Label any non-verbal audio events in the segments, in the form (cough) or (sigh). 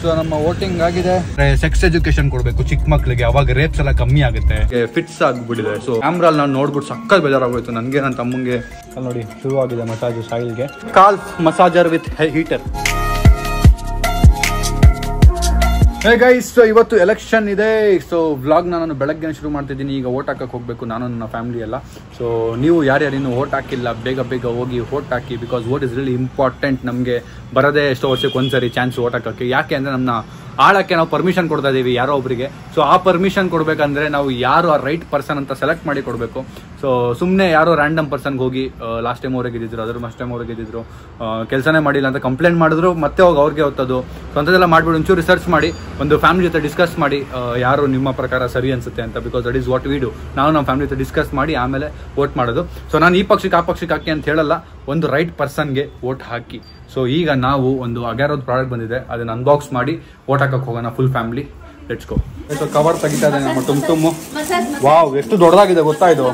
So ನಮ್ಮ voting ಆಗಿದೆ. Sex education ಕೊಡಬೇಕು ಚಿಕ್ಕ ಮಕ್ಕಳಿಗೆ ಅವಾಗ ರೇಪ್ಸ್ ಎಲ್ಲ ಕಮ್ಮಿ ಆಗುತ್ತೆ. ಫಿಟ್ಸ್ ಆಗ್ಬಿಟ್ಟಿದೆ. ಸೊ ಕ್ಯಾಮ್ರಲ್ಲಿ ನಾನು ನೋಡ್ಬಿಟ್ಟು ಸಕ್ಕತ್ ಬೇಜಾರಾಗೋಯ್ತು. ನನಗೆ ನನ್ನ ತಮ್ಮಂಗೆ. ಅಲ್ಲಿ ನೋಡಿ ಶುರುವಾಗಿದೆ ಮಸಾಜ್ ಸಾಯಿಲ್ಗೆ. ಕಾಲ್ massager with heater. Hey guys ಇವತ್ತು ಎಲೆಕ್ಷನ್ ಇದೆ. ಸೊ ವ್ಲಾಗ್ ನಾನು ಬೆಳಗ್ಗೆ ಶುರು ಮಾಡ್ತಿದ್ದೀನಿ. ಈಗ ಓಟ್ ಹಾಕಕ್ಕೆ ಹೋಗಬೇಕು. ನಾನು ನನ್ನ ಫ್ಯಾಮಿಲಿ ಎಲ್ಲ. ಸೊ ನೀವು ಯಾರ್ಯಾರು ಇನ್ನೂ ಓಟ್ ಹಾಕಿಲ್ಲ. ಬೇಗ ಬೇಗ ಹೋಗಿ vote hockey. Because vote is really important ನಮಗೆ ಬರದೇ ಎಷ್ಟೋ ವರ್ಷಕ್ಕೆ ಒಂದ್ಸರಿ ಚಾನ್ಸ್ ಓಟ್ ಹಾಕೋಕ್ಕೆ. ಯಾಕೆ ಅಂದರೆ ನಮ್ಮ ಆಳಕ್ಕೆ ನಾವು ಪರ್ಮಿಷನ್ ಕೊಡ್ತಾ ಇದೀವಿ ಯಾರೋ ಒಬ್ಬರಿಗೆ ಸೊ ಆ ಪರ್ಮಿಷನ್ ಕೊಡಬೇಕಂದ್ರೆ ನಾವು ಯಾರು ಆ ರೈಟ್ ಪರ್ಸನ್ ಅಂತ ಸೆಲೆಕ್ಟ್ ಮಾಡಿ ಕೊಡಬೇಕು. ಸೊ ಸುಮ್ಮನೆ ಯಾರೋ ರ್ಯಾಂಡಮ್ ಪರ್ಸನ್ಗೆ ಹೋಗಿ ಲಾಸ್ಟ್ ಟೈಮ್ ಅವ್ರಿಗೆ ಇದ್ದಿದ್ರು ಅದ್ರ ಮಸ್ಟ್ ಟೈಮ್ ಅವ್ರಿಗೆ ಇದ್ದಿದ್ರು ಕೆಲಸನೇ ಮಾಡಿಲ್ಲ ಅಂತ ಕಂಪ್ಲೇಂಟ್ ಮಾಡಿದ್ರು, ಮತ್ತೆ ಹೋಗಿ ಅವ್ರಿಗೆ ಹೊತ್ತದು ಸೊ ಅಂಥದ್ದೆಲ್ಲ ಮಾಡಿಬಿಡಿ, ಒಂಚೂರು ರಿಸರ್ಚ್ ಮಾಡಿ, ಒಂದು ಫ್ಯಾಮಿಲಿ ಜೊತೆ ಡಿಸ್ಕಸ್ ಮಾಡಿ ಯಾರು ನಿಮ್ಮ ಪ್ರಕಾರ ಸರಿ ಅನ್ಸುತ್ತೆ ಅಂತ because that is what we do ನಾವು ನಮ್ಮ ಫ್ಯಾಮಿಲಿ ಜೊತೆ ಡಿಸ್ಕಸ್ ಮಾಡಿ, ಆಮೇಲೆ ವೋಟ್ ಮಾಡೋದು. ಸೊ ನಾನು ಈ ಪಕ್ಷಕ್ಕೆ, ಆ ಪಕ್ಷಕ್ಕೆ ಹಾಕಿ ಅಂತ ಹೇಳಲ್ಲ, ಒಂದು ರೈಟ್ ಪರ್ಸನ್ಗೆ ವೋಟ್ ಹಾಕಿ. ಸೊ ಈಗ ನಾವು ಒಂದು ಅಗ್ಯಾರೋದ್ ಪ್ರಾಡಕ್ಟ್ ಬಂದಿದೆ. ಅದನ್ನ ಅನ್ಬಾಕ್ಸ್ ಮಾಡಿ ಓಟ್ ಹಾಕಕ್ಕೆ ಹೋಗೋಣ full family let's go so cover ತೆಗಿತಾ ಇದೆ ನಮ್ಮ ಟುಮ್ ಟುಮ್ಮು ವಾವ್ ಎಷ್ಟು ದೊಡ್ಡದಾಗಿದೆ ಗೊತ್ತಾ ಇದು?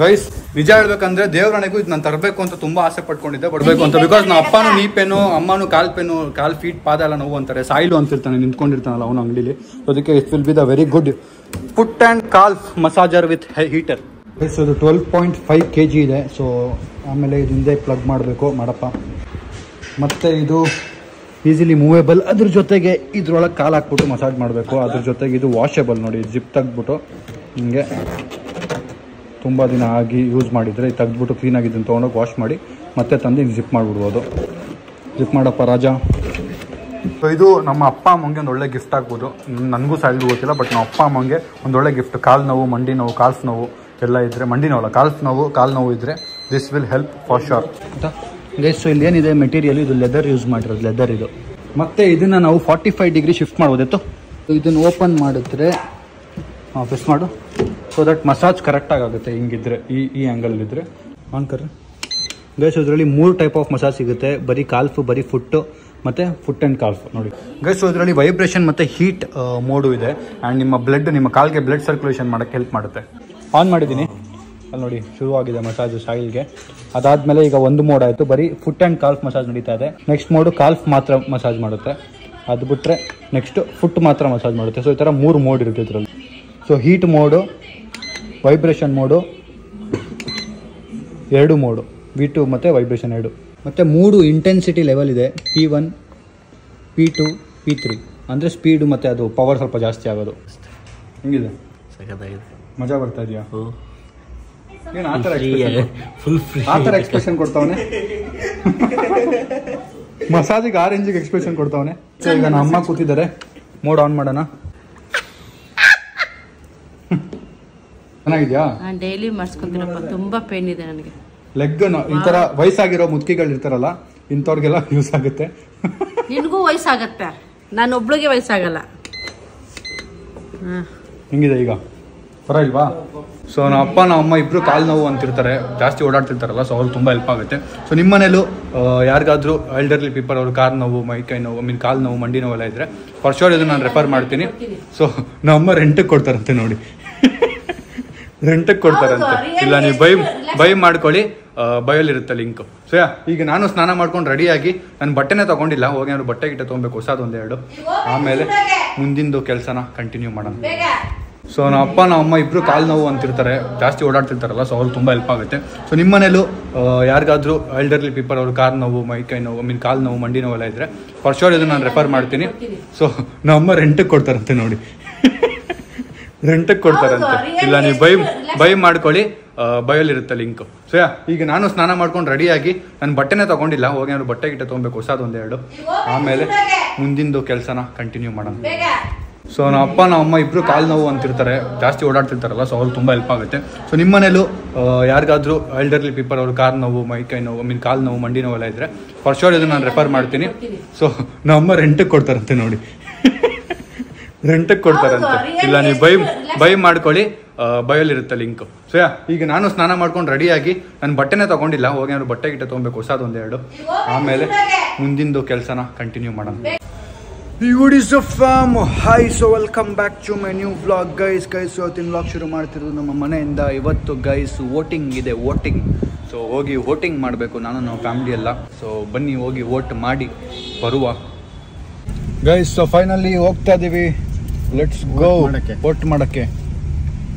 ಗೈಸ್ ನಿಜ ಹೇಳ್ಬೇಕಂದ್ರೆ ದೇವರಣೆಗೂ ಇದು ನಾನು ತರಬೇಕು ಅಂತ ತುಂಬಾ ಆಸೆ ಪಟ್ಕೊಂಡಿದ್ದೆ. ಬರಬೇಕು ಅಂತ ಬಿಕಾಸ್ ನಮ್ಮ ಅಪ್ಪನೂ ನೀ ಪೆನ್ನು ಅಮ್ಮನೂ ಕಾಲ್ ಪೆನ್ನು ಕಾಲ್ ಫೀಟ್ ಪಾದ ಎಲ್ಲ ನೋವು ಅಂತಾರೆ. ಸಾಯಿಲು ಅಂತಿರ್ತಾನೆ ನಿಂತ್ಕೊಂಡಿರ್ತಾನಲ್ಲ ಅವನ ಅಂಗಡಿಲಿ. ಅದಕ್ಕೆ it will be the very good foot and calf massager with heater guys ಅದು twelve point five K G ಇದೆ. ಸೊ ಆಮೇಲೆ ಇದು ಹಿಂದೆ ಪ್ಲಗ್ ಮಾಡಬೇಕು, ಮಾಡಪ್ಪ. ಮತ್ತು ಇದು ಈಸಿಲಿ ಮೂವೇಬಲ್ ಅದ್ರ ಜೊತೆಗೆ ಇದ್ರೊಳಗೆ ಕಾಲು ಹಾಕ್ಬಿಟ್ಟು ಮಸಾಜ್ ಮಾಡಬೇಕು. ಅದ್ರ ಜೊತೆಗೆ ಇದು ವಾಷೇಬಲ್ ನೋಡಿ ಜಿಪ್ ತೆಗ್ದ್ಬಿಟ್ಟು ಹಿಂಗೆ ತುಂಬ ದಿನ ಆಗಿ ಯೂಸ್ ಮಾಡಿದರೆ ತೆಗೆದ್ಬಿಟ್ಟು ಕ್ಲೀನಾಗಿ ಇದನ್ನು ತೊಗೊಂಡೋಗಿ ವಾಶ್ ಮಾಡಿ, ಮತ್ತೆ ತಂದು ಹಿಂಗೆ ಜಿಪ್ ಮಾಡಿಬಿಡ್ಬೋದು. ಜಿಪ್ ಮಾಡಪ್ಪ ರಾಜ. ಸೊ ಇದು ನಮ್ಮ ಅಪ್ಪ ಅಮ್ಮಂಗೆ ಒಂದು ಒಳ್ಳೆ ಗಿಫ್ಟ್ ಆಗ್ಬೋದು. ನನಗೂ ಸ್ಯಾಲ್ರಿ ಗೊತ್ತಿಲ್ಲ ಬಟ್ ನಮ್ಮ ಅಪ್ಪ ಅಮ್ಮಂಗೆ ಒಂದು ಒಳ್ಳೆ ಗಿಫ್ಟ್ ಕಾಲು ನೋವು, ಮಂಡಿ ನೋವು, ಕಾಲ್ಸ್ ನೋವು ಎಲ್ಲ ಇದ್ದರೆ ಮಂಡಿ ನೋವಲ್ಲ, ಕಾಲ್ಸ್ ನೋವು, ಕಾಲು ನೋವು ಇದ್ದರೆ this will help for sure ಆಯಿತಾ ಗೈಸ್ ಸೊ ಇಲ್ಲಿ ಏನಿದೆ? ಮೆಟೀರಿಯಲ್ ಇದು ಲೆದರ್ ಯೂಸ್ ಮಾಡಿರೋದು ಲೆದರ್ ಇದು. ಮತ್ತೆ ಇದನ್ನು ನಾವು ಫಾರ್ಟಿ ಫೈವ್ ಡಿಗ್ರಿ ಶಿಫ್ಟ್ ಮಾಡ್ಬೋದಿತ್ತು ಇದನ್ನು ಓಪನ್ ಮಾಡಿದ್ರೆ ಹಾಂ ಮಾಡು. ಸೊ ದಟ್ ಮಸಾಜ್ ಕರೆಕ್ಟಾಗಿ ಆಗುತ್ತೆ ಹಿಂಗಿದ್ರೆ, ಈ ಈ ಆ್ಯಂಗಲ್ ಇದ್ರೆ. ಆನ್ ಕರ್ರಿ ಗೈಸ್ ಇದರಲ್ಲಿ ಮೂರು ಟೈಪ್ ಆಫ್ ಮಸಾಜ್ ಸಿಗುತ್ತೆ. ಬರೀ ಕಾಲ್ಫು, ಬರೀ ಫುಟ್ಟು, ಮತ್ತು ಫುಟ್ ಆ್ಯಂಡ್ ಕಾಲ್ಫ್ ನೋಡಿ. ಗೈಸ್ ಇದರಲ್ಲಿ ವೈಬ್ರೇಷನ್ ಮತ್ತು ಹೀಟ್ ಮೋಡು ಇದೆ. ಆ್ಯಂಡ್ ನಿಮ್ಮ ಬ್ಲಡ್ ನಿಮ್ಮ ಕಾಲ್ಗೆ ಬ್ಲಡ್ ಸರ್ಕ್ಯುಲೇಷನ್ ಮಾಡೋಕ್ಕೆ ಹೆಲ್ಪ್ ಮಾಡುತ್ತೆ. ಆನ್ ಮಾಡಿದ್ದೀನಿ. ಅಲ್ಲಿ ನೋಡಿ ಶುರುವಾಗಿದೆ ಮಸಾಜ್ ಸಾಯಿಲ್ಗೆ. ಅದಾದಮೇಲೆ ಈಗ ಒಂದು ಮೋಡ್ ಆಯಿತು. ಬರೀ ಫುಟ್ ಆ್ಯಂಡ್ ಕಾಲ್ಫ್ ಮಸಾಜ್ ನಡೀತಾ ಇದೆ. ನೆಕ್ಸ್ಟ್ ಮೋಡು ಕಾಲ್ಫ್ ಮಾತ್ರ ಮಸಾಜ್ ಮಾಡುತ್ತೆ. ಅದು ಬಿಟ್ಟರೆ ನೆಕ್ಸ್ಟ್ ಫುಟ್ ಮಾತ್ರ ಮಸಾಜ್ ಮಾಡುತ್ತೆ. ಸೊ ಈ ಥರ ಮೂರು ಮೋಡ್ ಇರುತ್ತೆ ಇದರಲ್ಲಿ. So heat mode vibration mode ಎರಡು ಮೋಡು ವಿ ಟು ಮತ್ತು ವೈಬ್ರೇಷನ್ ಎರಡು. ಮತ್ತು ಮೂರು ಇಂಟೆನ್ಸಿಟಿ ಲೆವೆಲ್ ಇದೆ. P one P two P three ಅಂದರೆ ಸ್ಪೀಡು ಮತ್ತು ಅದು ಪವರ್ ಸ್ವಲ್ಪ ಜಾಸ್ತಿ ಆಗೋದು. ಹೆಂಗಿದೆ? ಮಜಾ ಬರ್ತಾ ಇದೆಯಾ? ಏನು ಆ ಥರ ಫುಲ್ ಫ್ರೀ ಆ ಥರ ಎಕ್ಸ್ಪ್ರೆಷನ್ ಕೊಡ್ತಾವನೆ? ಮಸಾಜಿಗೆ ಆರೆಂಜಿಗೆ ಎಕ್ಸ್ಪ್ರೆಷನ್ ಕೊಡ್ತಾವನೆ? ಸೊ ಈಗ ನಮ್ಮ ಅಮ್ಮ ಕೂತಿದ್ದಾರೆ. ಮೋಡ್ ಆನ್ ಮಾಡೋಣ. ಚೆನ್ನಾಗಿದ್ಯಾ? ನಾನು ಡೈಲಿ ಮಾಡಿಸ್ಕೊಂತೀನಪ್ಪ. ತುಂಬಾ ಪೇನ್ ಇದೆ ನನಗೆ. ಲೆಗ್ ಈ ತರ ವಯಸ್ಸಾಗಿರೋ ಮುದುಕಿಗಳು ಇರ್ತಾರಲ್ಲ ಇಂಥವ್ರಿಗೆಲ್ಲ ಯೂಸ್ ಆಗುತ್ತೆ. ನಿನಗೂ ವಯಸ್ಸಾಗತ್ತೆ. ನಾನು ಒಬ್ಳಿಗೆ ವಯಸ್ಸಾಗಲ್ಲ. ಹಾ. ಹೆಂಗಿದೆ ಈಗ? ಪರವಾಗಿಲ್ವಾ ಸೊ ನಮ್ಮ ಅಪ್ಪ ನಮ್ಮ ಅಮ್ಮ ಇಬ್ರು ಕಾಲು ನೋವು ಅಂತಿರ್ತಾರೆ. ಜಾಸ್ತಿ ಓಡಾಡ್ತಿರ್ತಾರಲ್ಲ ಸೊ ಅವ್ರಿಗೆ ತುಂಬ ಹೆಲ್ಪ್ ಆಗುತ್ತೆ. ಸೊ ನಿಮ್ಮ ಮನೇಲೂ ಯಾರಿಗಾದ್ರೂ ಎಲ್ಡರ್ಲಿ ಪೀಪಲ್ ಅವರು ಕಾಲು ನೋವು ಮೈಕೈ ನೋವು ಮೀನ್ ಕಾಲು ನೋವು ಮಂಡಿ ನೋವೆಲ್ಲ ಇದ್ರೆ ಫಾರ್ ಶೋರ್ ಇದನ್ನ ನಾನು ರೆಫರ್ ಮಾಡ್ತೀನಿ. ಸೊ ನಮ್ಮ ರೆಂಟಿಗೆ ಕೊಡ್ತಾರಂತೆ ನೋಡಿ. ರೆಂಟಿಗೆ ಕೊಡ್ತಾರಂತೆ. ಇಲ್ಲ ನೀವು ಬೈ ಬೈ ಮಾಡ್ಕೊಳ್ಳಿ ಬಯೋಲಿರುತ್ತೆ ಲಿಂಕ್ ಸೊ ಯಾ ಈಗ ನಾನು ಸ್ನಾನ ಮಾಡ್ಕೊಂಡು ರೆಡಿಯಾಗಿ ನಾನು ಬಟ್ಟೆನೇ ತಗೊಂಡಿಲ್ಲ ಹೋಗಿ ಅವ್ರು ಬಟ್ಟೆ ಗಿಟ್ಟೆ ತೊಗೊಬೇಕು ಹೊಸದು ಒಂದೆರಡು. ಆಮೇಲೆ ಮುಂದಿಂದು ಕೆಲಸನ ಕಂಟಿನ್ಯೂ ಮಾಡೋಣ. ಸೊ ನಮ್ಮ ಅಪ್ಪ ನಮ್ಮ ಅಮ್ಮ ಇಬ್ಬರು ಕಾಲು ನೋವು ಅಂತಿರ್ತಾರೆ. ಜಾಸ್ತಿ ಓಡಾಡ್ತಿರ್ತಾರಲ್ಲ ಸೊ ಅವ್ರಿಗೆ ತುಂಬ ಹೆಲ್ಪ್ ಆಗುತ್ತೆ. ಸೊ ನಿಮ್ಮ ಮನೇಲೂ ಯಾರಿಗಾದ್ರೂ ಎಲ್ಡರ್ಲಿ ಪೀಪಲ್ ಅವರು ಕಾಲು ನೋವು ಮೈ ಕೈ ನೋವು ಮೀನ್ ಕಾಲು ನೋವು ಮಂಡಿ ನೋವೆಲ್ಲ ಇದ್ರೆ ಫಾರ್ ಶೋರ್ ಇದನ್ನ ನಾನು ರೆಫರ್ ಮಾಡ್ತೀನಿ. ಸೊ ನಮ್ಮ ರೆಂಟಿಗೆ ಕೊಡ್ತಾರಂತೆ ನೋಡಿ. ರೆಂಟಿಗೆ ಕೊಡ್ತಾರಂತೆ. ಇಲ್ಲ ನೀವು ಬೈ ಬೈ ಮಾಡ್ಕೊಳ್ಳಿ ಬಯೋಲಿರುತ್ತೆ ಲಿಂಕ್ ಸೊ ಯಾ ಈಗ ನಾನು ಸ್ನಾನ ಮಾಡ್ಕೊಂಡು ರೆಡಿಯಾಗಿ ನಾನು ಬಟ್ಟೆನೇ ತಗೊಂಡಿಲ್ಲ ಹೋಗಿ ನಾನು ಬಟ್ಟೆ ಗಿಟ್ಟೆ ತೊಗೊಬೇಕು ಹೊಸದೊಂದೆರಡು ಆಮೇಲೆ ಮುಂದಿಂದು ಕೆಲಸನ ಕಂಟಿನ್ಯೂ ಮಾಡೋಣ. ಸೊ ನಮ್ಮ ಅಪ್ಪ ನಮ್ಮ ಅಮ್ಮ ಇಬ್ಬರು ಕಾಲು ನೋವು ಅಂತಿರ್ತಾರೆ. ಜಾಸ್ತಿ ಓಡಾಡ್ತಿರ್ತಾರಲ್ಲ ಸೊ ಅವ್ರಿಗೆ ತುಂಬ ಹೆಲ್ಪ್ ಆಗುತ್ತೆ. ಸೊ ನಿಮ್ಮ ಮನೇಲೂ ಯಾರಿಗಾದರೂ ಎಲ್ಡರ್ಲಿ ಪೀಪಲ್ ಅವರು ಕಾಲು ನೋವು ಮೈಕೈ ನೋವು ಮೀನ್ ಕಾಲು ನೋವು ಮಂಡಿ ನೋವೆಲ್ಲ ಇದ್ರೆ ಫಾರ್ ಶೋರ್ ಇದನ್ನ ನಾನು ರೆಫರ್ ಮಾಡ್ತೀನಿ. ಸೊ ನಮ್ಮ ರೆಂಟಿಗೆ ಕೊಡ್ತಾರಂತೆ ನೋಡಿ. ರೆಂಟಿಗೆ ಕೊಡ್ತಾರಂತೆ. ಇಲ್ಲ ನೀವು ಬೈ ಬೈ ಮಾಡ್ಕೊಳ್ಳಿ ಬಯೋಲಿರುತ್ತೆ ಲಿಂಕ್ ಸೊ ಯಾ ಈಗ ನಾನು ಸ್ನಾನ ಮಾಡ್ಕೊಂಡು ರೆಡಿಯಾಗಿ ನಾನು ಬಟ್ಟೆನೇ ತಗೊಂಡಿಲ್ಲ ಹೋಗಿ ನಾನು ಬಟ್ಟೆ ಗಿಟ್ಟೆ ತೊಗೊಬೇಕು ಹೊಸದೊಂದೆರಡು ಆಮೇಲೆ ಮುಂದಿಂದು ಕೆಲಸನ ಕಂಟಿನ್ಯೂ ಮಾಡೋಣ. ಇವುಡ್ ಇಸ್ ಅ form hi so welcome back to my new vlog guys guys ಇವತ್ತಿನ ವ್ಲಾಗ್ ಶುರು ಮಾಡ್ತಿರೋದು ನಮ್ಮ ಮನೆಯಿಂದ. ಇವತ್ತು ಗೈಸ್ ವೋಟಿಂಗ್ ಇದೆ ವೋಟಿಂಗ್ ಸೊ ಹೋಗಿ ವೋಟಿಂಗ್ ಮಾಡಬೇಕು. ನಾನು ನಮ್ಮ ಫ್ಯಾಮಿಲಿ ಎಲ್ಲ. ಸೊ ಬನ್ನಿ ಹೋಗಿ ವೋಟ್ ಮಾಡಿ. ಬರುವ. ಗೈಸ್ ಸೊ ಫೈನಲಿ ಹೋಗ್ತಾ ಇದ್ದೀವಿ ಲೆಟ್ಸ್ ಗೋ. ವೋಟ್ ಮಾಡಕ್ಕೆ.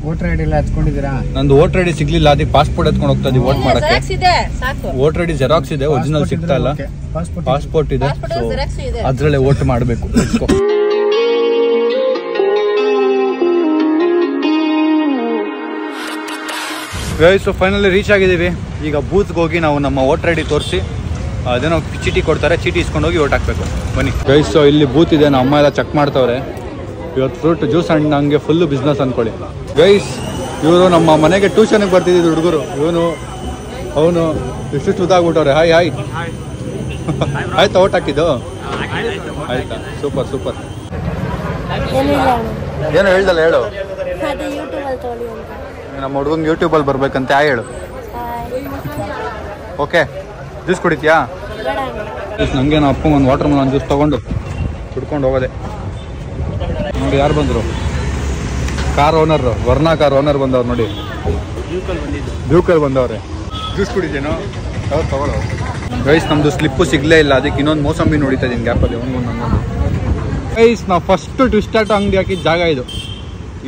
ವೋಟರ್ ಐಡಿ ಎಲ್ಲ ಹಚ್ಕೊಂಡಿದ್ದೀರಾ ನಂದು ವೋಟರ್ ಐಡಿ ಸಿಗ್ಲಿಲ್ಲ ಅದಕ್ಕೆ ಪಾಸ್ಪೋರ್ಟ್ ಎತ್ಕೊಂಡು ಹೋಗ್ತಾ ಇದೀವಿ ವೋಟ್ ಮಾಡಕ್ಕೆ. Xerox ಇದೆ ಸಾಕು. ವೋಟರ್ ಐಡಿ ಜೆರಾಕ್ಸ್ ಇದೆ ಒರಿಜಿನಲ್ ಸಿಗ್ತಾ ಇಲ್ಲ. ಪಾಸ್ಪೋರ್ಟ್ ಪಾಸ್ಪೋರ್ಟ್ ಇದೆ. ಪಾಸ್ಪೋರ್ಟ್ ಸೊ Xerox ಇದೆ. ಅದ್ರಲ್ಲೇ ವೋಟ್ ಮಾಡಬೇಕು. ಗೈಸ್ ಫೈನಲಿ ರೀಚ್ ಆಗಿದ್ದೀವಿ. ಈಗ ಬೂತ್ಗೆ ಹೋಗಿ ನಾವು ನಮ್ಮ ವೋಟರ್ ಡಿ ತೋರಿಸಿ ಅದೇನೋ ಚೀಟಿ ಕೊಡ್ತಾರೆ ಚೀಟಿ ಇಸ್ಕೊಂಡು ಹೋಗಿ ವೋಟ್ ಹಾಕ್ಬೇಕು. ಬನ್ನಿ. ಗೈಸ್ ಇಲ್ಲಿ ಬೂತ್ ಇದೆ ನಮ್ಮ ಅಮ್ಮ ಎಲ್ಲ ಚೆಕ್ ಮಾಡ್ತವ್ರೆ. ಇವತ್ತು ಫ್ರೂಟ್ ಜ್ಯೂಸ್ ಹಣ್ಣು ಹಂಗೆ ಫುಲ್ಲು ಬಿಸ್ನೆಸ್ ಅಂದ್ಕೊಳ್ಳಿ. ಗೈಸ್ ಇವರು ನಮ್ಮ ಮನೆಗೆ ಟ್ಯೂಷನ್ಗೆ ಬರ್ತಿದ್ದಿದ್ದು ಹುಡುಗರು. ಇವನು ಅವನು ಇಷ್ಟಿಷ್ಟು ಉದಾಗ್ಬಿಟ್ಟವ್ರೆ ಹಾಯ್ ಹಾಯ್ (laughs) ಆಯ್ತಾ ಓಟ್ ಹಾಕಿದ್ದು? ಆಯ್ತಾ? Super super. ಏನು ಹೇಳ್ದಲ್ಲ ಹೇಳು. ನಮ್ಮ ಹುಡುಗಂಗೆ ಯೂಟ್ಯೂಬಲ್ಲಿ ಬರ್ಬೇಕಂತ ಆ ಹೇಳು. ಓಕೆ. ಜ್ಯೂಸ್ ಕುಡಿತೀಯಾ? ನಂಗೇನು ನನಗೆ ನಮ್ಮ ಅಪ್ಪ ಒಂದು ವಾಟರ್ ಮೆಲನ್ ಜ್ಯೂಸ್ ತೊಗೊಂಡು ಕುಡ್ಕೊಂಡು ಹೋಗೋದೆ. ನೋಡಿ ಯಾರು ಬಂದರು? ಕಾರ್ ಓನರ್ ವರ್ಣಾ ಕಾರ್ ಓನರ್ ಬಂದವ್ರು ನೋಡಿ. ಬ್ಯೂಕಲ್ ಬಂದವ್ರೆ. ಜ್ಯೂಸ್ ಕುಡಿದೇನೋ ಅವ್ರು ತಗೊಳ್ಳೋ ಗೈಸ್ ನಮ್ಮದು ಸ್ಲಿಪ್ಪು ಸಿಗಲೇ ಇಲ್ಲ. ಅದಕ್ಕೆ ಇನ್ನೊಂದು ಮೋಸಂಬಿ ನೋಡಿತಾ ಇದ್ದೀನಿ ಗ್ಯಾಪಲ್ಲಿ ಒಂದು ನನ್ನೊಂದು ಗೈಸ್ ನಾವು ಫಸ್ಟ್ ಟ್ವಿಸ್ಟಾಟ್ ಅಂಗಡಿ ಹಾಕಿದ ಜಾಗ ಇದು.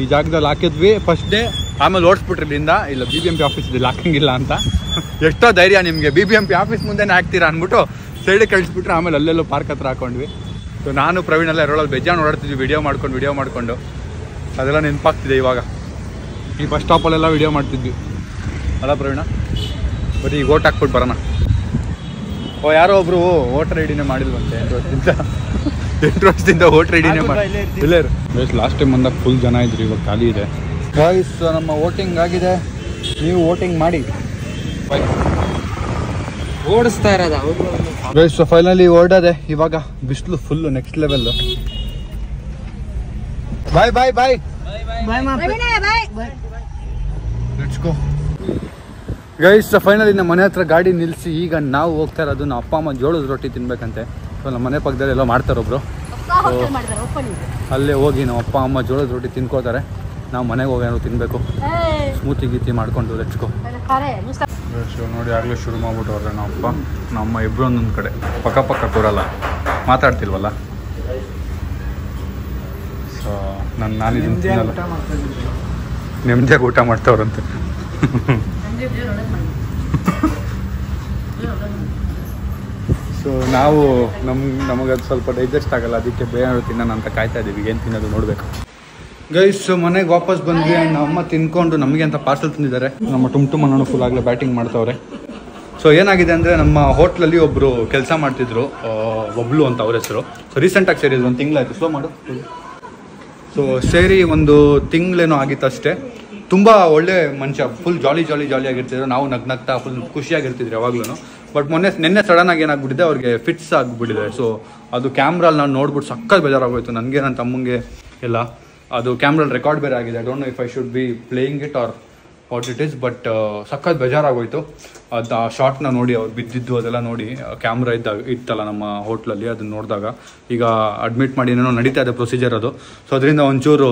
ಈ ಜಾಗದಲ್ಲಿ ಹಾಕಿದ್ವಿ. ಫಸ್ಟ್ ಡೇ ಆಮೇಲೆ ಓಡಿಸ್ಬಿಟ್ರಿ ಇಲ್ಲಿಂದ. ಇಲ್ಲ B B M P office ಇಲ್ಲಿ ಹಾಕಂಗಿಲ್ಲ ಅಂತ. ಎಷ್ಟೋ ಧೈರ್ಯ ನಿಮಗೆ. B B M P office ಮುಂದೆನೇ ಹಾಕ್ತೀರಾ ಅಂದ್ಬಿಟ್ಟು ಸೈಡಿಗೆ ಕಳಿಸ್ಬಿಟ್ರೆ. ಆಮೇಲೆ ಅಲ್ಲೆಲ್ಲೋ ಪಾರ್ಕ್ ಹತ್ರ ಹಾಕೊಂಡ್ವಿ. ಸೊ ನಾನು ಪ್ರವೀಣ್ ಎಲ್ಲ ಎರಡಲ್ಲಿ ಬೇಜಾನು ಓಡಾಡ್ತಿದ್ವಿ. ವಿಡಿಯೋ ಮಾಡ್ಕೊಂಡು ವಿಡಿಯೋ ಮಾಡ್ಕೊಂಡು. ಅದೆಲ್ಲ ನೆನಪಾಗ್ತಿದೆ ಇವಾಗ. ಈ ಬಸ್ ಸ್ಟಾಪಲ್ಲೆಲ್ಲ ವಿಡಿಯೋ ಮಾಡ್ತಿದ್ವಿ. ಅಲ್ಲ ಪ್ರವೀಣ? ಬರೀ ಈಗ ಓಟ್ ಹಾಕ್ಬಿಟ್ಟು ಬರೋಣ. ಓ ಯಾರೋ ಒಬ್ರು ವೋಟರ್ ಐಡಿನೇ ಮಾಡಿಲ್ವಂತೆ ಎಂಟು ವರ್ಷದಿಂದ ಎಂಟು ವರ್ಷದಿಂದ ವೋಟರ್ ಐಡಿನೇ ಇಲ್ಲೇ ಲಾಸ್ಟ್ ಟೈಮ್ ಬಂದಾಗ ಫುಲ್ ಜನ ಇದ್ರು ಇವಾಗ ಖಾಲಿ ಇದೆ. ಗಾಯ್ಸ್ ನಮ್ಮ ವೋಟಿಂಗ್ ಆಗಿದೆ. ನೀವು ವೋಟಿಂಗ್ ಮಾಡಿ. ಓಡಿಸ್ತಾ ಇರೋದ. ಫೈನಲಿ ಓಡೋದೆ. ಇವಾಗ ಬಿಸಿಲು full next level bye bye bye guys finally ನಮ್ಮ ಮನೆ ಹತ್ರ ಗಾಡಿ ನಿಲ್ಲಿಸಿ ಈಗ ನಾವು ಹೋಗ್ತಾ ಇರೋದು ನಮ್ಮ ಅಪ್ಪ ಅಮ್ಮ ಜೋಳದ ರೊಟ್ಟಿ ತಿನ್ಬೇಕಂತೆ. ಸೊ ನಮ್ಮ ಮನೆ ಪಕ್ಕದಲ್ಲಿ ಎಲ್ಲೋ ಮಾಡ್ತಾರೆ ಒಬ್ರು. ಅಲ್ಲೇ ಹೋಗಿ ನಮ್ಮ ಅಪ್ಪ ಅಮ್ಮ ಜೋಳದ ರೊಟ್ಟಿ ತಿನ್ಕೋತಾರೆ. ನಾವು ಮನೆಗೆ ಹೋಗಿ ಏನೋ ತಿನ್ನಬೇಕು ಸ್ಮೂತಿ ಗೀತಿ ಮಾಡ್ಕೊಂಡು ರೆಚ್ಕೋ ನೋಡಿ ಆಗಲೇ ಶುರು ಮಾಡ್ಬಿಟ್ಟು ನಮ್ಮ ಅಪ್ಪ. ನಮ್ಮ ಇಬ್ರು ಒಂದೊಂದು ಕಡೆ. ಪಕ್ಕ ಪಕ್ಕ ಕೂರಲ್ಲ. ಮಾತಾಡ್ತಿಲ್ವಲ್ಲ ಸೊ ನಾನು ನಾನು ಇದನ್ನು ತಿನ್ನಲ್ಲ. ನೆಮ್ಮದಿಯಾಗಿ ಊಟ ಮಾಡ್ತಾವ್ರಂತೆ. ಸೊ ನಾವು ನಮ್ ನಮಗೆ ಅದು ಸ್ವಲ್ಪ ಡೈಜೆಸ್ಟ್ ಆಗಲ್ಲ ಅದಕ್ಕೆ ಬೇರೆ ತಿನ್ನೋಣ ಅಂತ ಕಾಯ್ತಾ ಇದ್ದೀವಿ ಏನು ತಿನ್ನೋದು ನೋಡಬೇಕು. ಗೈಸ್ ಮನೆಗೆ ವಾಪಸ್ ಬಂದ್ವಿ ಆ್ಯಂಡ್ ನಮ್ಮ ಅಮ್ಮ ತಿನ್ಕೊಂಡು ನಮಗೆ ಅಂತ ಪಾರ್ಸಲ್ ತಿಂದಿದ್ದಾರೆ. ನಮ್ಮ ಟುಮ್ ಟುಮ್ ಅನ್ನೋ ಫುಲ್ ಆಗಲೇ ಬ್ಯಾಟಿಂಗ್ ಮಾಡ್ತಾವ್ರೆ. ಸೊ ಏನಾಗಿದೆ ಅಂದರೆ ನಮ್ಮ ಹೋಟ್ಲಲ್ಲಿ ಒಬ್ಬರು ಕೆಲಸ ಮಾಡ್ತಿದ್ರು ಒಬ್ಳು ಅಂತ ಅವ್ರ ಹೆಸರು. ಸೊ ರೀಸೆಂಟಾಗಿ ಸೇರಿದ್ರು. ಒಂದು ತಿಂಗಳಾಯ್ತು ಸ್ಲೋ ಮಾಡು. ಸೊ ಸೇರಿ ಒಂದು ತಿಂಗಳೇನೋ ಆಗಿತ್ತು ಅಷ್ಟೇ ತುಂಬ ಒಳ್ಳೆ ಮನುಷ್ಯ ಫುಲ್ ಜಾಲಿ ಜಾಲಿ ಜಾಲಿ ಆಗಿರ್ತಿದ್ರು. ನಾವು ನಗ್ ನಗ್ತಾ ಫುಲ್ ಖುಷಿಯಾಗಿರ್ತಿದ್ರು ಯಾವಾಗ್ಲೂ ಬಟ್ ಮೊನ್ನೆ, ನಿನ್ನೆ ಸಡನ್ ಆಗಿ ಏನಾಗ್ಬಿಟ್ಟಿದೆ, ಅವ್ರಿಗೆ ಫಿಟ್ಸ್ ಆಗಿಬಿಟ್ಟಿದೆ. ಸೊ ಅದು ಕ್ಯಾಮ್ರಲ್ಲಿ ನಾನು ನೋಡ್ಬಿಟ್ಟು ಸಕ್ಕತ್ ಬೇಜಾರಾಗೋಯ್ತು. ನನಗೆ ನನ್ನ ತಮ್ಮಂಗೆ ಎಲ್ಲ. ಅದು ಕ್ಯಾಮ್ರಲ್ಲಿ ರೆಕಾರ್ಡ್ ಬೇರೆ ಆಗಿದೆ. I don't know if I should be playing it or what it is but ಸಖತ್ ಬೇಜಾರಾಗೋಯ್ತು. ಅದು ಆ ಶಾರ್ಟ್ನ ನೋಡಿ, ಅವ್ರು ಬಿದ್ದಿದ್ದು ಅದೆಲ್ಲ ನೋಡಿ ಕ್ಯಾಮ್ರಾ ಇದ್ದಾಗ ಇತ್ತಲ್ಲ ನಮ್ಮ ಹೋಟ್ಲಲ್ಲಿ ಅದನ್ನ ನೋಡಿದಾಗ. ಈಗ ಅಡ್ಮಿಟ್ ಮಾಡಿ ಏನೋ ನಡೀತಾ ಇದೆ ಪ್ರೊಸೀಜರ್ ಅದು. ಸೊ ಅದರಿಂದ ಒಂಚೂರು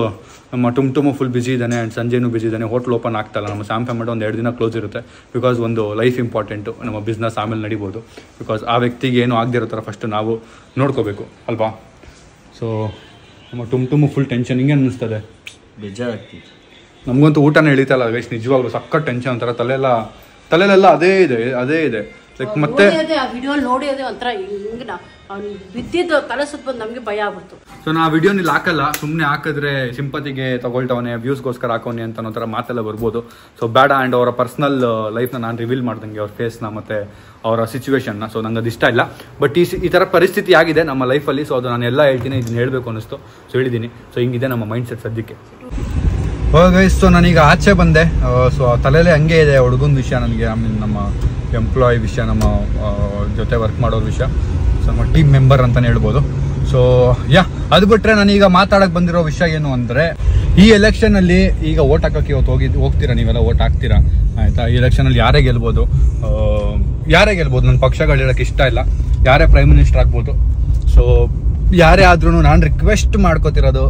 ನಮ್ಮ ಟುಮ್ ಟುಮು ಫುಲ್ ಬಿಸಿ ಇದ್ದಾನೆ ಆ್ಯಂಡ್ ಸಂಜೆನೂ ಬಿಸಿ ಇದ್ದಾನೆ. ಹೋಟ್ಲ್ ಓಪನ್ ಆಗ್ತಾಯಿಲ್ಲ ನಮ್ಮ ಸ್ಯಾಮ್ ಫ್ಯಾಮಿಲಿ ಒಂದು ಎರಡು ದಿನ ಕ್ಲೋಸ್ ಇರುತ್ತೆ. ಬಿಕಾಸ್ ಒಂದು ಲೈಫ್ ಇಂಪಾರ್ಟೆಂಟು ನಮ್ಮ ಬಿಸ್ನೆಸ್ ಆಮೇಲೆ ನಡಿಬೋದು. ಬಿಕಾಸ್ ಆ ವ್ಯಕ್ತಿಗೆ ಏನೂ ಆಗದಿರೋ ಥರ ಫಸ್ಟ್ ನಾವು ನೋಡ್ಕೋಬೇಕು. ಅಲ್ವಾ? ಸೊ ನಮ್ಮ ಟುಮ್ ಟುಮು ಫುಲ್ ಟೆನ್ಷನ್ ಹಿಂಗೆ ಅನ್ನಿಸ್ತದೆ? ಬೇಜಾರಾಗ್ತಿತ್ತು. ನಮಗಂತೂ ಊಟನೇ ಎಳಿತಲ್ಲ ಗೈಸ್ ನಿಜವಾಗ್ಲೂ ಸಕ್ಕ ಟೆನ್ಷನ್ ಅಂತಾರೆ ತಲೆಲ್ಲ ತಲೆಲೆಲ್ಲ ಅದೇ ಇದೆ ಅದೇ ಇದೆ. ಲೈಕ್ ಮತ್ತೆ ವಿಡಿಯೋ ನೋಡಿ ಅದೇ ಒಂಥರ ಬಿದ್ದಿದ್ದು ತಲೆ ಸುತ್ತ ನಮಗೆ ಭಯ ಆಗ್ಬಿಡ್ತು. ಸೊ ನಾ ವಿಡಿಯೋನ ಇಲ್ಲಿ ಹಾಕಲ್ಲ ಸುಮ್ಮನೆ ಹಾಕಿದ್ರೆ ಸಿಂಪತಿಗೆ ತಗೊಳ್ತವನೆ ವ್ಯೂಸ್ಗೋಸ್ಕರ ಹಾಕೋನಿ ಅಂತ ಅನ್ನೋ ಥರ ಮಾತೆಲ್ಲ ಬರ್ಬೋದು. ಸೊ ಬೇಡ ಆ್ಯಂಡ್ ಅವರ ಪರ್ಸ್ನಲ್ ಲೈಫ್ನ ನಾನು ರಿವೀಲ್ ಮಾಡ್ದಂಗೆ ಅವ್ರ ಫೇಸ್ನ ಮತ್ತೆ ಅವರ ಸಿಚುವೇಶನ್ನ ಸೊ ನಂಗೆ ಅದು ಇಷ್ಟ ಇಲ್ಲ. ಬಟ್ ಈ ಈ ಥರ ಪರಿಸ್ಥಿತಿ ಆಗಿದೆ ನಮ್ಮ ಲೈಫಲ್ಲಿ ಸೊ ಅದು ನಾನು ಎಲ್ಲ ಹೇಳ್ತೀನಿ ಇದನ್ನ ಹೇಳಬೇಕು ಅನ್ನಿಸ್ತು. ಸೊ ಹೇಳಿದ್ದೀನಿ ಸೊ ಹಿಂಗಿದೆ ನಮ್ಮ ಮೈಂಡ್ ಸೆಟ್ ಸದ್ಯಕ್ಕೆ. ಗೈಸ್ ಸೊ ನಾನೀಗ ಆಚೆ ಬಂದೆ. ಸೊ ತಲೆಯಲ್ಲಿ ಹಂಗೆ ಇದೆ ಹುಡುಗನ ವಿಷಯ ನನಗೆ ಆಮೇಲೆ ನಮ್ಮ ಎಂಪ್ಲಾಯ್ ವಿಷಯ, ನಮ್ಮ ಜೊತೆ ವರ್ಕ್ ಮಾಡೋರ ವಿಷಯ. ಸೊ ನಮ್ಮ ಟೀಮ್ ಮೆಂಬರ್ ಅಂತಲೇ ಹೇಳ್ಬೋದು. ಸೊ ಯಾ ಅದು ಬಿಟ್ಟರೆ ನಾನೀಗ ಮಾತಾಡಕ್ಕೆ ಬಂದಿರೋ ವಿಷಯ ಏನು ಅಂದರೆ, ಈ ಎಲೆಕ್ಷನಲ್ಲಿ ಈಗ ಓಟ್ ಹಾಕೋಕ್ಕೆ ಇವತ್ತು ಹೋಗಿ, ಹೋಗ್ತೀರಾ ನೀವೆಲ್ಲ ಓಟ್ ಹಾಕ್ತೀರಾ? ಆಯಿತಾ? ಈ ಎಲೆಕ್ಷನಲ್ಲಿ ಯಾರೇ ಗೆಲ್ಬೋದು? ಯಾರೇ ಗೆಲ್ಬೋದು? ನನ್ನ ಪಕ್ಷಗಳು ಹೇಳೋಕೆ ಇಷ್ಟ ಇಲ್ಲ. ಯಾರೇ ಪ್ರೈಮ್ ಮಿನಿಸ್ಟರ್ ಆಗ್ಬೋದು? ಸೊ ಯಾರೇ ಆದ್ರೂ ನಾನು ರಿಕ್ವೆಸ್ಟ್ ಮಾಡ್ಕೋತಿರೋದು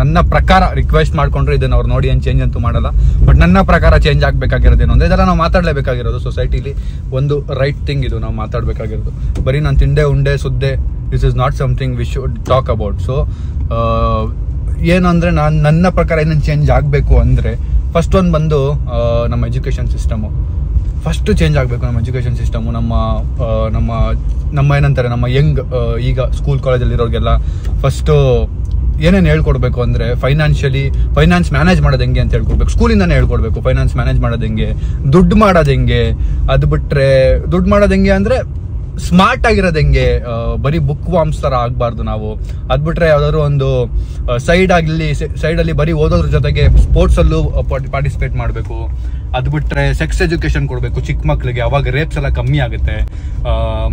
ನನ್ನ ಪ್ರಕಾರ ರಿಕ್ವೆಸ್ಟ್ ಮಾಡ್ಕೊಂಡ್ರೆ ಇದನ್ನ ಅವ್ರು ನೋಡಿ ಏನು ಚೇಂಜ್ ಅಂತೂ ಮಾಡಲ್ಲ. ಬಟ್ ನನ್ನ ಪ್ರಕಾರ ಚೇಂಜ್ ಆಗಬೇಕಾಗಿರೋದೇನು ಅಂದರೆ ಇದೆಲ್ಲ ನಾವು ಮಾತಾಡಲೇಬೇಕಾಗಿರೋದು ಸೊಸೈಟಿಲಿ ಒಂದು ರೈಟ್ ಥಿಂಗ್ ಇದು ನಾವು ಮಾತಾಡಬೇಕಾಗಿರೋದು. ಬರೀ ನಾನು ತಿಂಡೆ, ಉಂಡೆ, ಸುದ್ದೆ this is not something we should talk about so ಏನು ಅಂದರೆ ನಾನು ನನ್ನ ಪ್ರಕಾರ ಏನೇನು ಚೇಂಜ್ ಆಗಬೇಕು ಅಂದರೆ ಫಸ್ಟ್ ಒಂದು ಬಂದು ನಮ್ಮ ಎಜುಕೇಷನ್ ಸಿಸ್ಟಮು ಫಸ್ಟ್ ಚೇಂಜ್ ಆಗಬೇಕು ನಮ್ಮ ಎಜುಕೇಷನ್ ಸಿಸ್ಟಮು ನಮ್ಮ ನಮ್ಮ ನಮ್ಮ ಏನಂತಾರೆ, ನಮ್ಮ ಯಂಗ್ ಈಗ ಸ್ಕೂಲ್ ಕಾಲೇಜಲ್ಲಿರೋರಿಗೆಲ್ಲ ಫಸ್ಟು ಏನೇನು ಹೇಳ್ಕೊಡ್ಬೇಕು ಅಂದರೆ ಫೈನಾನ್ಷಿಯಲಿ ಫೈನಾನ್ಸ್ ಮ್ಯಾನೇಜ್ ಮಾಡೋದು ಹೆಂಗೆ ಅಂತ ಹೇಳ್ಕೊಡ್ಬೇಕು. ಸ್ಕೂಲಿಂದನೇ ಹೇಳ್ಕೊಡ್ಬೇಕು ಫೈನಾನ್ಸ್ ಮ್ಯಾನೇಜ್ ಮಾಡೋದು ಹೆಂಗೆ, ದುಡ್ಡು ಮಾಡೋದು ಹೆಂಗೆ, ಅದು ಬಿಟ್ಟರೆ ದುಡ್ಡು ಮಾಡೋದು ಹೆಂಗೆ ಅಂದರೆ ಸ್ಮಾರ್ಟ್ ಆಗಿರೋದು ಹೆಂಗೆ? ಬರೀ ಬುಕ್ ವಾಮ್ಸ್ ಥರ ಆಗಬಾರ್ದು ನಾವು. ಅದು ಬಿಟ್ರೆ ಯಾವ್ದಾದ್ರು ಒಂದು ಸೈಡ್ ಆಗಲಿ ಸೈಡಲ್ಲಿ ಬರೀ ಓದೋದ್ರ ಜೊತೆಗೆ ಸ್ಪೋರ್ಟ್ಸಲ್ಲೂ ಪಾರ್ಟಿಸಿಪೇಟ್ ಮಾಡಬೇಕು. ಅದು ಬಿಟ್ರೆ ಸೆಕ್ಸ್ ಎಜುಕೇಶನ್ ಕೊಡಬೇಕು ಚಿಕ್ಕ ಮಕ್ಕಳಿಗೆ ಅವಾಗ ರೇಪ್ಸ್ ಎಲ್ಲ ಕಮ್ಮಿ ಆಗುತ್ತೆ.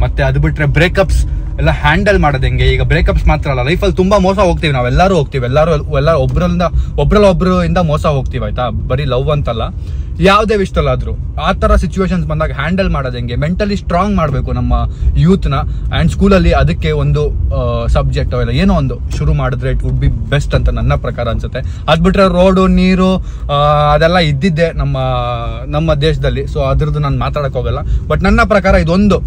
ಮತ್ತೆ ಅದು ಬಿಟ್ರೆ ಬ್ರೇಕಪ್ಸ್ ಎಲ್ಲ ಹ್ಯಾಂಡಲ್ ಮಾಡೋದು ಹೆಂಗೆ? ಈಗ ಬ್ರೇಕಪ್ಸ್ ಮಾತ್ರ ಅಲ್ಲ ಲೈಫಲ್ಲಿ ತುಂಬಾ ಮೋಸ ಹೋಗ್ತೀವಿ ನಾವೆಲ್ಲರೂ ಹೋಗ್ತೀವಿ. ಎಲ್ಲರೂ ಎಲ್ಲ ಒಬ್ಬರಿಂದ ಒಬ್ರಲ್ಲಿ ಒಬ್ಬರಿಂದ ಮೋಸ ಹೋಗ್ತೀವಿ, ಆಯ್ತಾ? ಬರೀ ಲವ್ ಅಂತಲ್ಲ. ಯಾವುದೇ ವಿಷಯದಲ್ಲಾದರೂ ಆ ಥರ ಸಿಚುವೇಶನ್ಸ್ ಬಂದಾಗ ಹ್ಯಾಂಡಲ್ ಮಾಡೋದು ಹೆಂಗೆ? ಮೆಂಟಲಿ ಸ್ಟ್ರಾಂಗ್ ಮಾಡಬೇಕು ನಮ್ಮ ಯೂತ್ನ ಆ್ಯಂಡ್ ಸ್ಕೂಲಲ್ಲಿ ಅದಕ್ಕೆ ಒಂದು ಸಬ್ಜೆಕ್ಟ್ ಅವೆಲ್ಲ ಏನೋ ಒಂದು ಶುರು ಮಾಡಿದ್ರೆ ಇಟ್ ವುಡ್ ಬಿ ಬೆಸ್ಟ್ ಅಂತ ನನ್ನ ಪ್ರಕಾರ ಅನ್ಸುತ್ತೆ. ಅದು ಬಿಟ್ರೆ ರೋಡು ನೀರು ಅದೆಲ್ಲ ಇದ್ದಿದ್ದೆ ನಮ್ಮ ನಮ್ಮ ದೇಶದಲ್ಲಿ. ಸೊ ಅದ್ರದ್ದು ನಾನು ಮಾತಾಡಕ್ ಹೋಗಲ್ಲ. ಬಟ್ ನನ್ನ ಪ್ರಕಾರ ಇದೊಂದು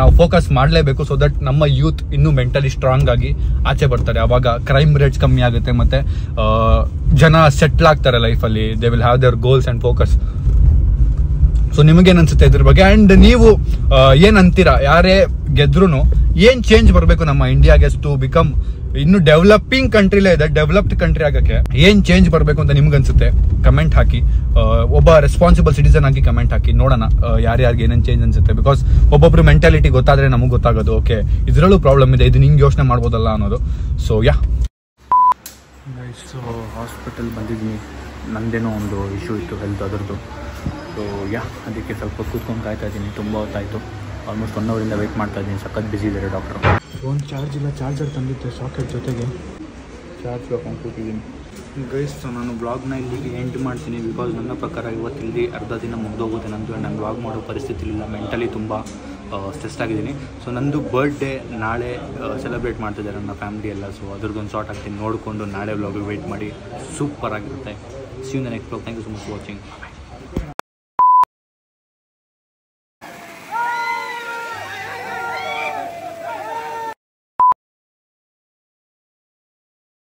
ನಾವು ಫೋಕಸ್ ಮಾಡಲೇಬೇಕು ಸೊ ದಟ್ ನಮ್ಮ ಯೂತ್ ಇನ್ನೂ ಮೆಂಟಲಿ ಸ್ಟ್ರಾಂಗ್ ಆಗಿ ಆಚೆ ಬರ್ತಾರೆ. ಅವಾಗ ಕ್ರೈಮ್ ರೇಟ್ಸ್ ಕಮ್ಮಿ ಆಗುತ್ತೆ ಮತ್ತೆ ಜನ ಸೆಟ್ಲ್ ಆಗ್ತಾರೆ ಲೈಫಲ್ಲಿ they will have their goals and focus so ನಿಮಗೇನ್ ಅನ್ಸುತ್ತೆ ಇದ್ರ ಬಗ್ಗೆ? ಅಂಡ್ ನೀವು ಏನು ಅಂತೀರಾ? ಯಾರೇ ಗೆದ್ರು ಏನು ಚೇಂಜ್ ಬರಬೇಕು ನಮ್ಮ ಇಂಡಿಯಾಗೆ ಟು ಬಿಕಮ್ ಇನ್ನು ಡೆವಲಪಿಂಗ್ ಕಂಟ್ರಿಲೇ ಇದೆ ಡೆವಲಪ್ಡ್ ಕಂಟ್ರಿ ಆಗಕ್ಕೆ ಏನು ಚೇಂಜ್ ಬರಬೇಕು ಅಂತ ನಿಮ್ಗೆ ಅನ್ಸುತ್ತೆ? ಕಮೆಂಟ್ ಹಾಕಿ. ಒಬ್ಬ ರೆಸ್ಪಾನ್ಸಿಬಲ್ ಸಿಟಿಸನ್ ಆಗಿ ಕಮೆಂಟ್ ಹಾಕಿ. ನೋಡೋಣ ಯಾರ್ಯಾರಿಗೆ ಏನೇನು ಚೇಂಜ್ ಅನ್ಸುತ್ತೆ. ಬಿಕಾಸ್ ಒಬ್ಬೊಬ್ರು ಮೆಂಟಾಲಿಟಿ ಗೊತ್ತಾದ್ರೆ ನಮಗೆ ಗೊತ್ತಾಗೋದು. ಓಕೆ ಇದರಲ್ಲೂ ಪ್ರಾಬ್ಲಮ್ ಇದೆ. ಇದು ನಿಂಗೆ ಯೋಚನೆ ಮಾಡ್ಬೋದಲ್ಲ ಅನ್ನೋದು. ಸೊ ಯಾ ಸೊ ಹಾಸ್ಪಿಟಲ್ ಬಂದಿದ್ದೀನಿ ನಂದೇನೋ ಒಂದು ಇಶ್ಯೂ ಇತ್ತು ಹೆಲ್ತ್ ಅದರದ್ದು. ಸೊ ಯಾ ಅದಕ್ಕೆ ಸ್ವಲ್ಪ ಕೂತ್ಕೊಂಡು ಕಾಯ್ತಾ ಇದ್ದೀನಿ. ತುಂಬ ಹೊತ್ತಾಯಿತು ಆಲ್ಮೋಸ್ಟ್ ಒನ್ ಅವರಿಂದ ವೆಯ್ಟ್ ಮಾಡ್ತಾ ಇದ್ದೀನಿ. ಸಖತ್ ಬಿಸಿ ಇದ್ದಾರೆ ಡಾಕ್ಟರ್. ಫೋನ್ ಚಾರ್ಜ್ ಇಲ್ಲ ಚಾರ್ಜರ್ ತಂದಿದ್ದೆ ಸಾಕೆಟ್ ಜೊತೆಗೆ. ಚಾರ್ಜ್ ಹಾಕೊಂಡು ಕೂತಿದ್ದೀನಿ. ಗೈಸ್ ಸೊ ನಾನು ಬ್ಲಾಗ್ನ ಇಲ್ಲಿಗೆ ಎಂಡ್ ಮಾಡ್ತೀನಿ. ಬಿಕಾಸ್ ನನ್ನ ಪ್ರಕಾರ ಇವತ್ತಿಲ್ಲಿ ಅರ್ಧ ದಿನ ಮುಗ್ದೋಗುತ್ತೆ. ನಂದು ನಾನು ಬ್ಲಾಗ್ ಮಾಡೋ ಪರಿಸ್ಥಿತಿ ಇಲ್ಲ ಮೆಂಟಲಿ ತುಂಬ ಸ್ಟ್ರೆಸ್ ಆಗಿದ್ದೀನಿ. ಸೊ ನಂದು ಬರ್ಡೇ ನಾಳೆ ಸೆಲೆಬ್ರೇಟ್ ಮಾಡ್ತಿದ್ದಾರೆ ನನ್ನ ಫ್ಯಾಮಿಲಿ ಎಲ್ಲ. ಸೊ ಅದ್ರದ್ದೊಂದು ಶಾರ್ಟ್ ಆಗ್ತೀನಿ ನೋಡಿಕೊಂಡು ನಾಳೆ ವ್ಲಾಗ್ ವೆಯ್ಟ್ ಮಾಡಿ. ಸೂಪರ್ ಆಗಿರುತ್ತೆ. You next blog thank you so much watching